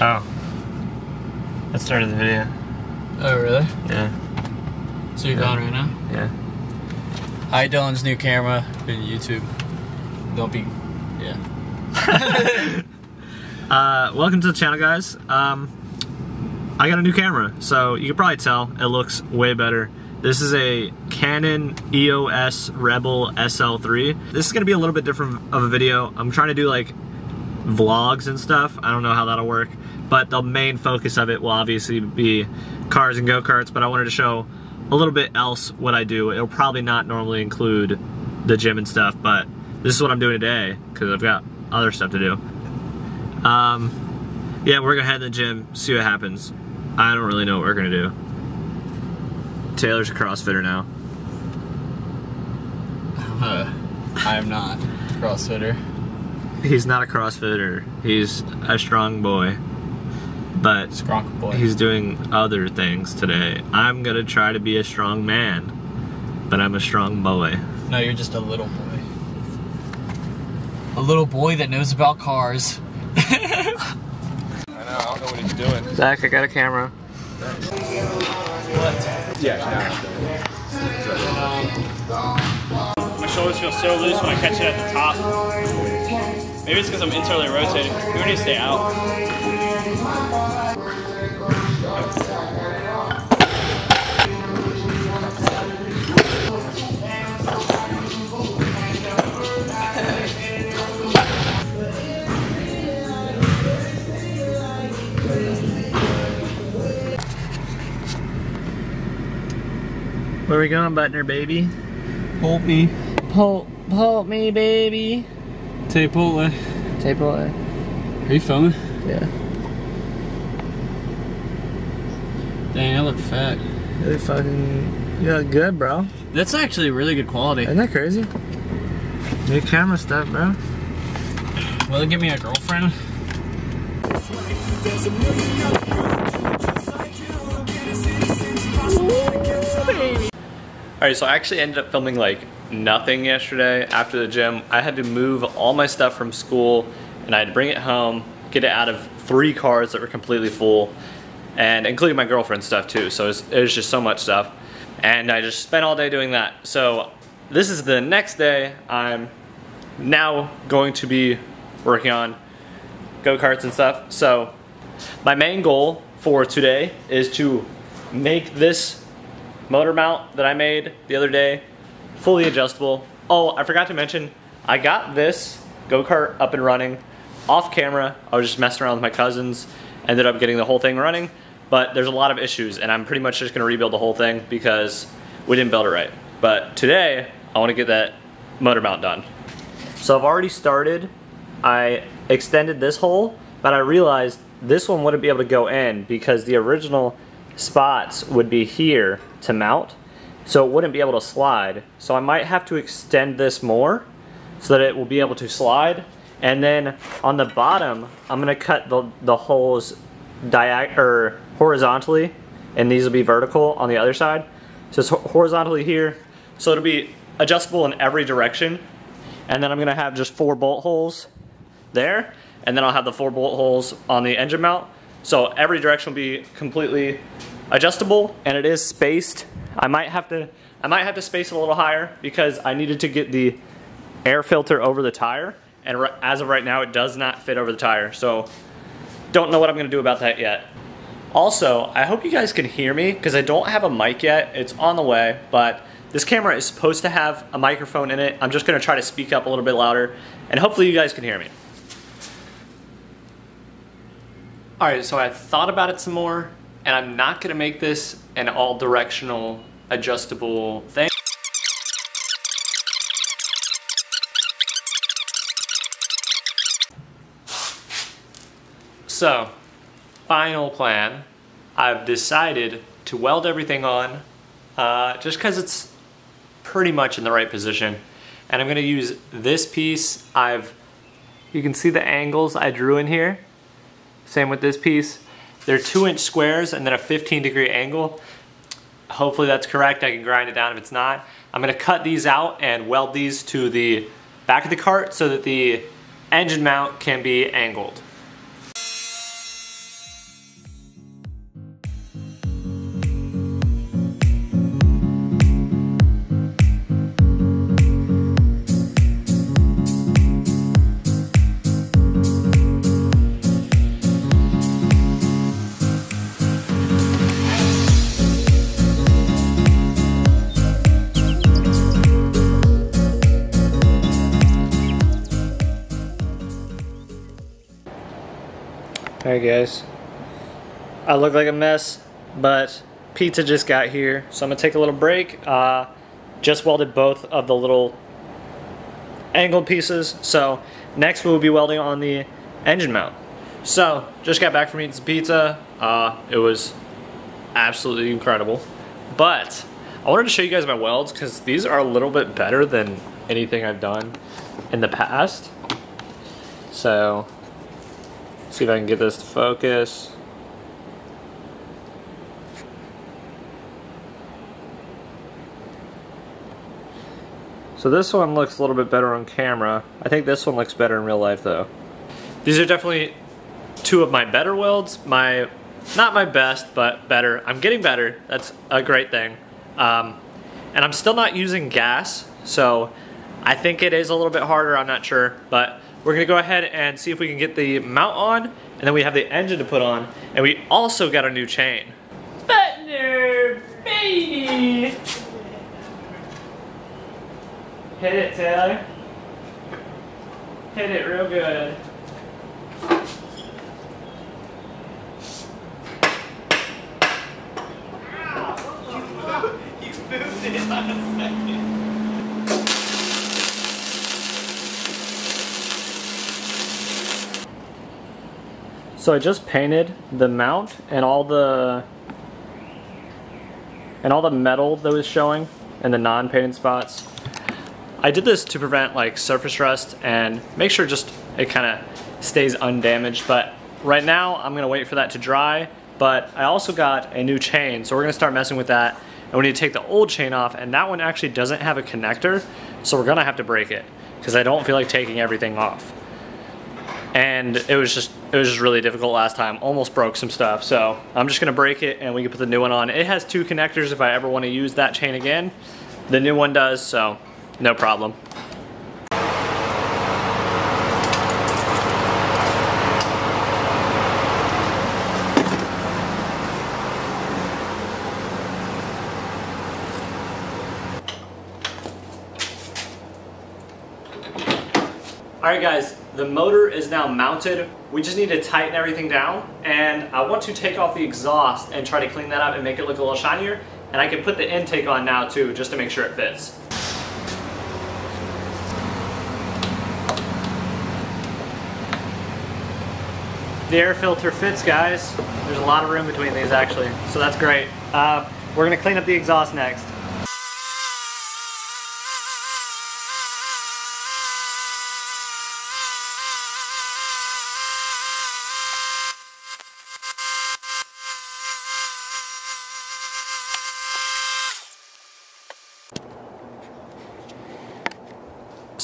Oh. That started the video. Oh, really? Yeah. So you're Yeah. gone right now? Yeah. Hi, Dylan's new camera. Been YouTube. Don't be. Yeah. Uh, welcome to the channel, guys. Um, I got a new camera, so you can probably tell it looks way better. This is a Canon EOS Rebel SL3. This is gonna be a little bit different of a video. I'm trying to do like vlogs and stuff. I don't know how that'll work, but the main focus of it will obviously be cars and go-karts, but I wanted to show a little bit else what I do. It'll probably not normally include the gym and stuff, but this is what I'm doing today because I've got other stuff to do. Um, yeah, we're gonna head to the gym, see what happens. I don't really know what we're gonna do. Taylor's a CrossFitter now. Uh, I am not CrossFitter. He's not a CrossFitter. He's a strong boy. But Skronk boy. he's doing other things today. I'm gonna try to be a strong man, but I'm a strong boy. No, you're just a little boy. A little boy that knows about cars. I know, I don't know what he's doing. Zach, I got a camera. Yeah, My shoulders feel so loose when I catch it at the top. Maybe it's because I'm internally rotating. We need to stay out. Where are we going, Butner, baby? Hold me. Pull, pull me, baby. Tay Pole. Tape away. Are you filming? Yeah. Dang, I look fat. Really fucking, you look good, bro. That's actually really good quality. Isn't that crazy? New camera stuff, bro. Will it give me a girlfriend? Alright, so I actually ended up filming like nothing yesterday after the gym. I had to move all my stuff from school and I had to bring it home, get it out of three cars that were completely full, and including my girlfriend's stuff too. So it was, it was just so much stuff. And I just spent all day doing that. So this is the next day. I'm now going to be working on go-karts and stuff. So my main goal for today is to make this motor mount that I made the other day, fully adjustable. Oh, I forgot to mention, I got this go-kart up and running off camera. I was just messing around with my cousins, ended up getting the whole thing running, but there's a lot of issues and I'm pretty much just gonna rebuild the whole thing because we didn't build it right. But today, I wanna get that motor mount done. So I've already started, I extended this hole, but I realized this one wouldn't be able to go in because the original spots would be here to mount, so it wouldn't be able to slide. So I might have to extend this more so that it will be able to slide. And then on the bottom, I'm gonna cut the, the holes diag or horizontally, and these will be vertical on the other side. So it's horizontally here, so it'll be adjustable in every direction. And then I'm gonna have just four bolt holes there, and then I'll have the four bolt holes on the engine mount. So every direction will be completely adjustable, and it is spaced. I might have to, I might have to space a little higher because I needed to get the air filter over the tire, and as of right now, it does not fit over the tire. So don't know what I'm gonna do about that yet. Also, I hope you guys can hear me because I don't have a mic yet. It's on the way, but this camera is supposed to have a microphone in it. I'm just gonna try to speak up a little bit louder, and hopefully you guys can hear me. All right, so I thought about it some more, and I'm not gonna make this an all directional adjustable thing. So, final plan, I've decided to weld everything on uh, just because it's pretty much in the right position. And I'm gonna use this piece. I've, you can see the angles I drew in here. Same with this piece. They're two inch squares and then a 15 degree angle. Hopefully that's correct. I can grind it down if it's not. I'm gonna cut these out and weld these to the back of the cart so that the engine mount can be angled. Alright guys. I look like a mess, but pizza just got here, so I'm gonna take a little break. Uh, just welded both of the little angled pieces, so next we'll be welding on the engine mount. So, just got back from eating some pizza. Uh, it was absolutely incredible. But, I wanted to show you guys my welds, because these are a little bit better than anything I've done in the past. So, see if I can get this to focus. So this one looks a little bit better on camera. I think this one looks better in real life though. These are definitely two of my better welds. My, not my best, but better. I'm getting better. That's a great thing. Um, and I'm still not using gas, so I think it is a little bit harder, I'm not sure. But we're gonna go ahead and see if we can get the mount on, and then we have the engine to put on, and we also got a new chain. Butler, baby! Hit it, Taylor. Hit it real good. You moved it on a second. So I just painted the mount and all the and all the metal that was showing and the non-painted spots. I did this to prevent like surface rust and make sure just it kind of stays undamaged. But right now I'm gonna wait for that to dry. But I also got a new chain, so we're gonna start messing with that. And we need to take the old chain off, and that one actually doesn't have a connector, so we're gonna have to break it because I don't feel like taking everything off and it was just it was just really difficult last time. Almost broke some stuff. So i'm just to break it and we can put the new one on. It has two connectors if i ever want to use that chain again. The new one does so no problem. Alright guys, the motor is now mounted. We just need to tighten everything down and I want to take off the exhaust and try to clean that up and make it look a little shinier. And I can put the intake on now too, just to make sure it fits. The air filter fits guys. There's a lot of room between these actually, so that's great. Uh, we're gonna clean up the exhaust next.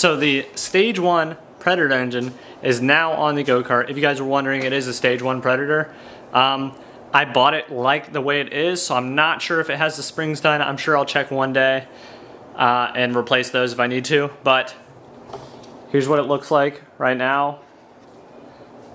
So the stage one Predator engine is now on the go-kart. If you guys were wondering, it is a stage one Predator. Um, I bought it like the way it is, so I'm not sure if it has the springs done. I'm sure I'll check one day uh, and replace those if I need to. But here's what it looks like right now.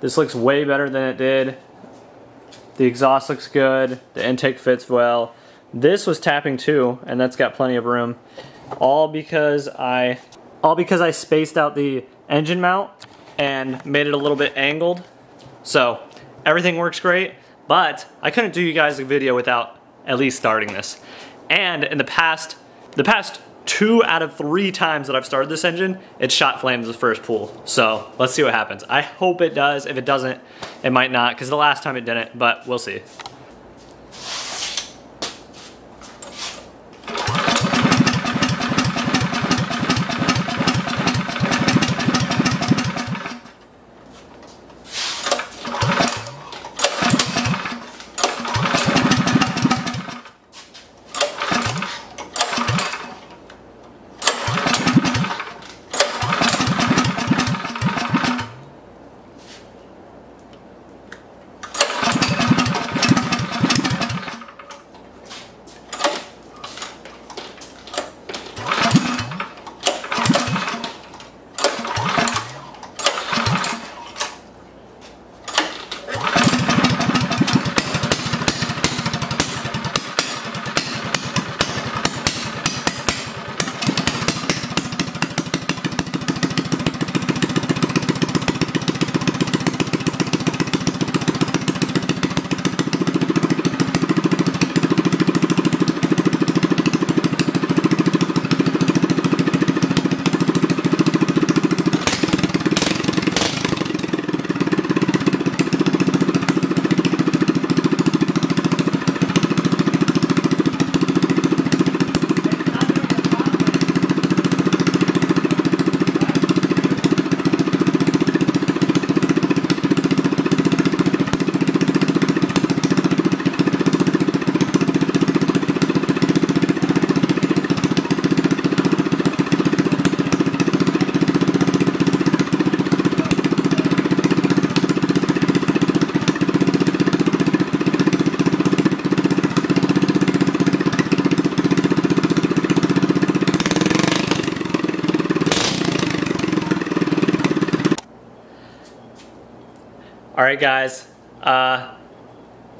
This looks way better than it did. The exhaust looks good. The intake fits well. This was tapping too, and that's got plenty of room. All because I all because I spaced out the engine mount and made it a little bit angled. So everything works great, but I couldn't do you guys a video without at least starting this. And in the past, the past two out of three times that I've started this engine, it shot flames the first pull. So let's see what happens. I hope it does. If it doesn't, it might not, because the last time it didn't, but we'll see. Right, guys. Uh,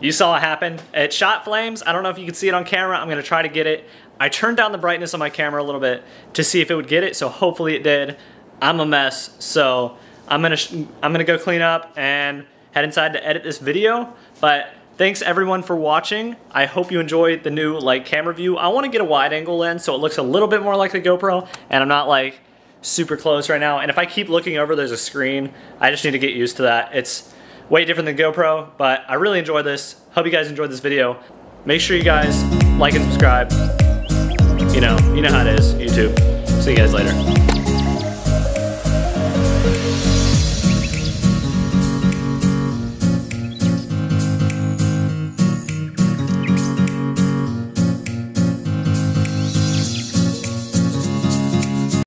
you saw it happen. It shot flames. I don't know if you can see it on camera. I'm gonna try to get it. I turned down the brightness on my camera a little bit to see if it would get it, so hopefully it did. I'm a mess, so I'm gonna I'm gonna go clean up and head inside to edit this video. But thanks everyone for watching. I hope you enjoyed the new like camera view. I want to get a wide angle lens so it looks a little bit more like the GoPro, and I'm not like super close right now. And if I keep looking over, there's a screen. I just need to get used to that. It's way different than GoPro, but I really enjoyed this. Hope you guys enjoyed this video. Make sure you guys like and subscribe. You know, you know how it is, YouTube. See you guys later.